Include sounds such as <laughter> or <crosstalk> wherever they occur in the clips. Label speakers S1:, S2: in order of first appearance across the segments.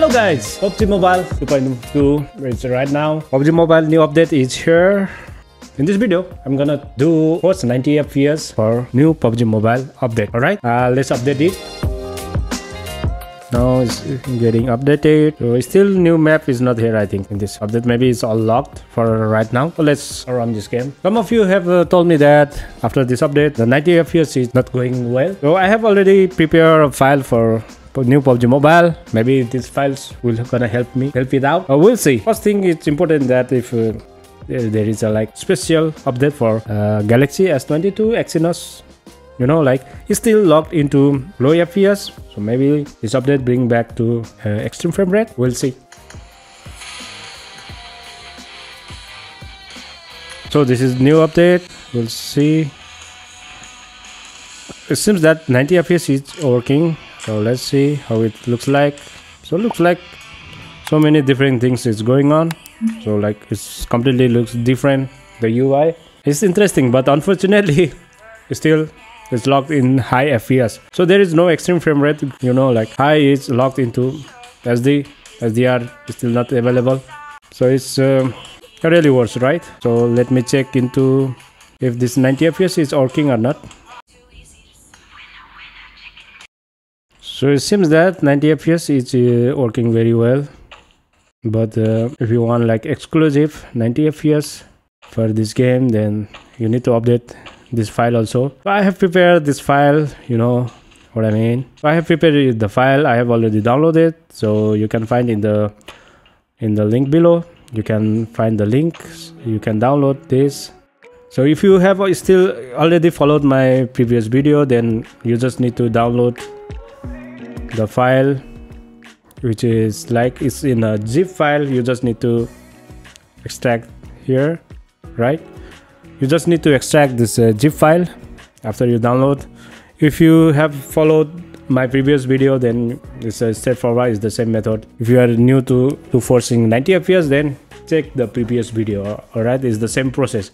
S1: Hello guys, PUBG Mobile 2.2 it's right now. PUBG Mobile new update is here. In this video, I'm gonna do first 90 FPS for new PUBG Mobile update. Alright, uh, let's update it. Now it's getting updated. So still new map is not here I think in this update. Maybe it's all locked for right now. So let's run this game. Some of you have uh, told me that after this update the 90 FPS is not going well. So I have already prepared a file for new PUBG Mobile. Maybe these files will gonna help me help it out. Uh, we'll see. First thing, it's important that if uh, there is a like special update for uh, Galaxy S22 Exynos. You know like it's still locked into low fps so maybe this update bring back to uh, extreme frame rate. We'll see. So this is new update. We'll see. It seems that 90 fps is working so let's see how it looks like. So looks like so many different things is going on. So like it's completely looks different the ui it's interesting but unfortunately <laughs> still it's locked in high fps so there is no extreme frame rate you know like high is locked into sd sdr is still not available. So it's uh, really worse right? So let me check into if this 90 fps is working or not so it seems that 90 fps is uh, working very well. But uh, if you want like exclusive 90 fps for this game then you need to update this file also. I have prepared this file you know what i mean? I have prepared the file i have already downloaded so you can find in the in the link below. You can find the link you can download this. So if you have still already followed my previous video then you just need to download the file which is like it's in a zip file. You just need to extract here right? You just need to extract this uh, zip file after you download. If you have followed my previous video then it's a straightforward it's the same method. If you are new to to forcing 90 fps then check the previous video all right it's the same process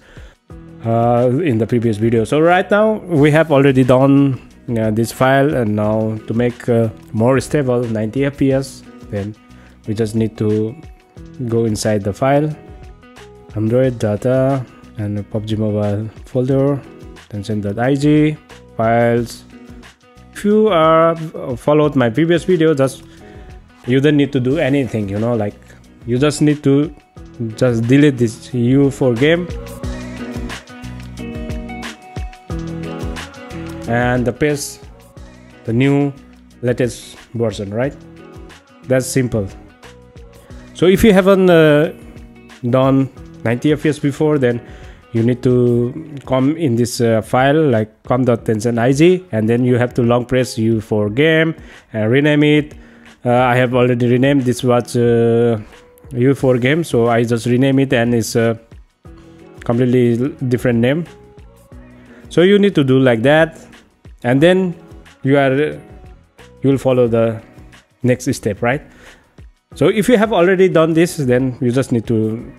S1: uh, in the previous video. So right now we have already done uh, this file and now to make uh, more stable 90 fps then we just need to go inside the file android data and PUBG Mobile folder, Tencent.ig, files. If you are followed my previous video, just you don't need to do anything, you know, like you just need to just delete this U4 game and the paste the new latest version, right? That's simple. So if you haven't uh, done 90 fps before, then you need to come in this uh, file like com.tencent.ig and then you have to long press u for game and rename it uh, i have already renamed this was uh, u4 game so i just rename it and it's a completely different name so you need to do like that and then you are you will follow the next step right? So if you have already done this then you just need to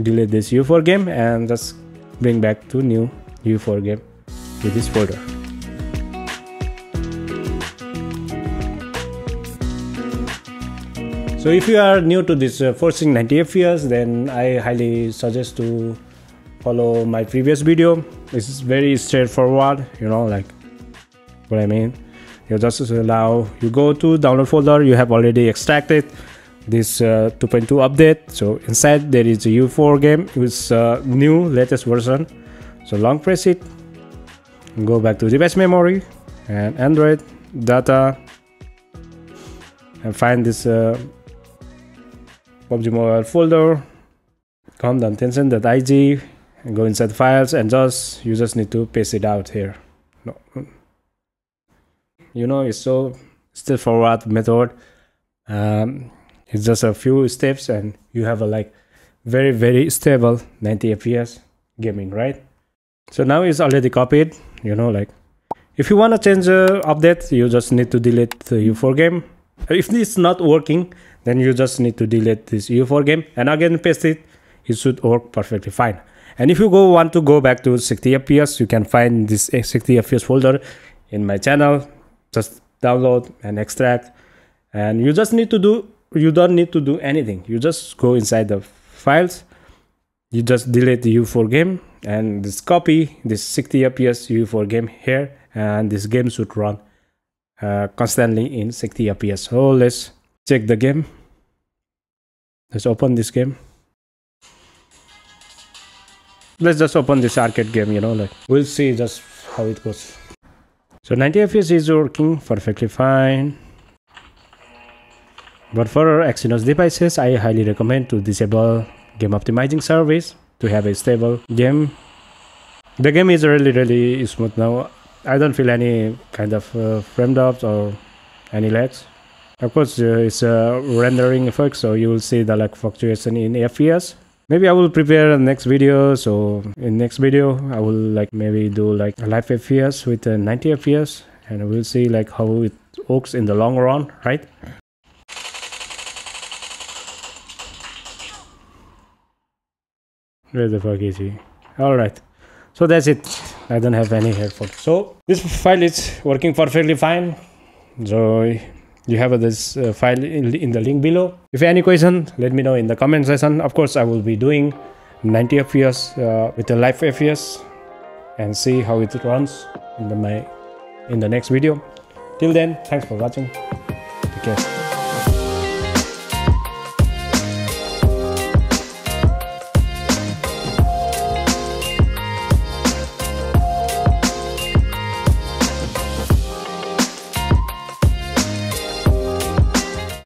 S1: delete this u4 game and just bring back to new u4 game with this folder. So if you are new to this uh, forcing 90 fps then i highly suggest to follow my previous video. It's very straightforward you know like what i mean? You just allow you go to download folder you have already extracted this uh, 2.2 update. So inside there is a u4 game with uh, new latest version. So long press it go back to device memory and android data and find this uh, PUBG Mobile folder come down tencent.ig and go inside files and just you just need to paste it out here. No you know it's so straightforward method. Um, it's just a few steps and you have a like very very stable 90 fps gaming right? So now it's already copied you know like if you want to change the update you just need to delete the u4 game. If it's not working then you just need to delete this u4 game and again paste it. It should work perfectly fine. And if you go want to go back to 60 fps you can find this 60 fps folder in my channel just download and extract. And you just need to do you don't need to do anything. You just go inside the files. You just delete the u4 game and this copy this 60 fps u4 game here and this game should run uh, constantly in 60 fps so let's check the game. Let's open this game. Let's just open this arcade game you know like we'll see just how it goes so 90 fps is working perfectly fine but for Exynos devices, I highly recommend to disable game optimizing service to have a stable game. The game is really really smooth now. I don't feel any kind of uh, frame drops or any lags. Of course, uh, it's a rendering effect, so you will see the lag fluctuation in FPS. Maybe I will prepare next video. So in next video, I will like maybe do like a live FPS with a 90 FPS, and we'll see like how it works in the long run, right? Where the fuck is he? Alright. So that's it. I don't have any headphone. So this file is working perfectly fine. So you have this uh, file in, the link below. If you have any question, let me know in the comment section. Of course, I will be doing 90 FPS uh, with a live FPS and see how it runs in the my in the next video. Till then, thanks for watching. Take care.